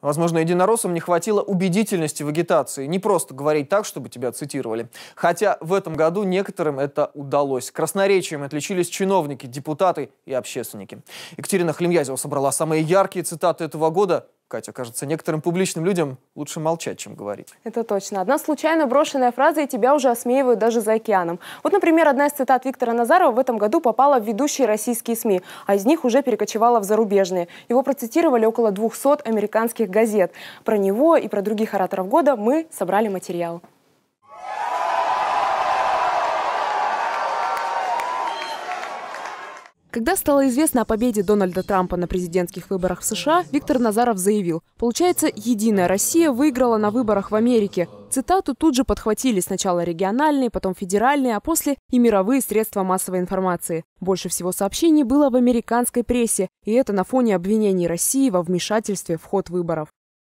Возможно, единороссам не хватило убедительности в агитации. Не просто говорить так, чтобы тебя цитировали. Хотя в этом году некоторым это удалось. Красноречием отличились чиновники, депутаты и общественники. Екатерина Хлемьязева собрала самые яркие цитаты этого года Катя, кажется, некоторым публичным людям лучше молчать, чем говорить. Это точно. Одна случайно брошенная фраза, и тебя уже осмеивают даже за океаном. Вот, например, одна из цитат Виктора Назарова в этом году попала в ведущие российские СМИ, а из них уже перекочевала в зарубежные. Его процитировали около 200 американских газет. Про него и про других ораторов года мы собрали материал. Когда стало известно о победе Дональда Трампа на президентских выборах в США, Виктор Назаров заявил, получается, «Единая Россия выиграла на выборах в Америке». Цитату тут же подхватили сначала региональные, потом федеральные, а после и мировые средства массовой информации. Больше всего сообщений было в американской прессе, и это на фоне обвинений России во вмешательстве в ход выборов.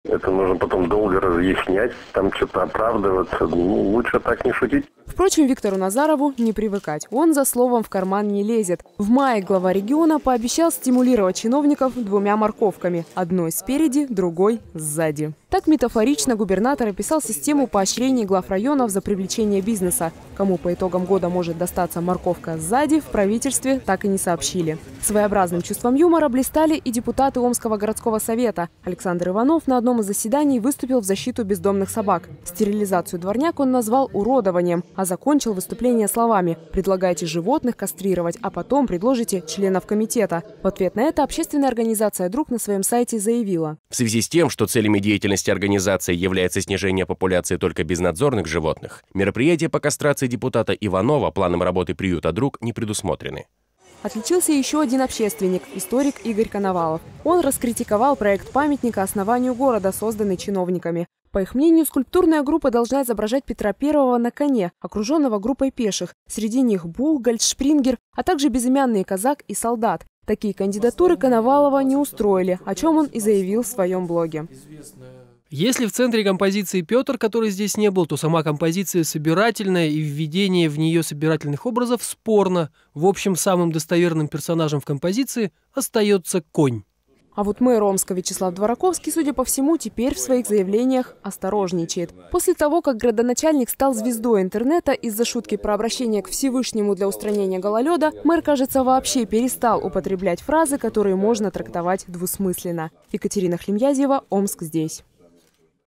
Это нужно потом долго разъяснять, там что-то оправдываться. Ну, лучше так не шутить. Впрочем, Виктору Назарову не привыкать. Он за словом в карман не лезет. В мае глава региона пообещал стимулировать чиновников двумя морковками. Одной спереди, другой сзади. Так метафорично губернатор описал систему поощрений глав районов за привлечение бизнеса. Кому по итогам года может достаться морковка сзади, в правительстве так и не сообщили. Своеобразным чувством юмора блистали и депутаты Омского городского совета. Александр Иванов на одном из заседаний выступил в защиту бездомных собак. Стерилизацию дворняк он назвал уродованием, а закончил выступление словами «Предлагайте животных кастрировать, а потом предложите членов комитета». В ответ на это общественная организация «Друг» на своем сайте заявила. В связи с тем, что целями деятельности деятельности организации является снижение популяции только безнадзорных животных, мероприятия по кастрации депутата Иванова планом работы приюта «Друг» не предусмотрены. Отличился еще один общественник – историк Игорь Коновалов. Он раскритиковал проект памятника основанию города, созданный чиновниками. По их мнению, скульптурная группа должна изображать Петра I на коне, окруженного группой пеших. Среди них Булгальд, Шпрингер, а также безымянный казак и солдат. Такие кандидатуры Коновалова не устроили, о чем он и заявил в своем блоге. Если в центре композиции Петр, который здесь не был, то сама композиция собирательная и введение в нее собирательных образов спорно. В общем, самым достоверным персонажем в композиции остается конь. А вот мэр Омска Вячеслав Двораковский, судя по всему, теперь в своих заявлениях осторожничает. После того, как градоначальник стал звездой интернета из-за шутки про обращение к Всевышнему для устранения гололеда, мэр, кажется, вообще перестал употреблять фразы, которые можно трактовать двусмысленно. Екатерина Хлемьязева, Омск здесь.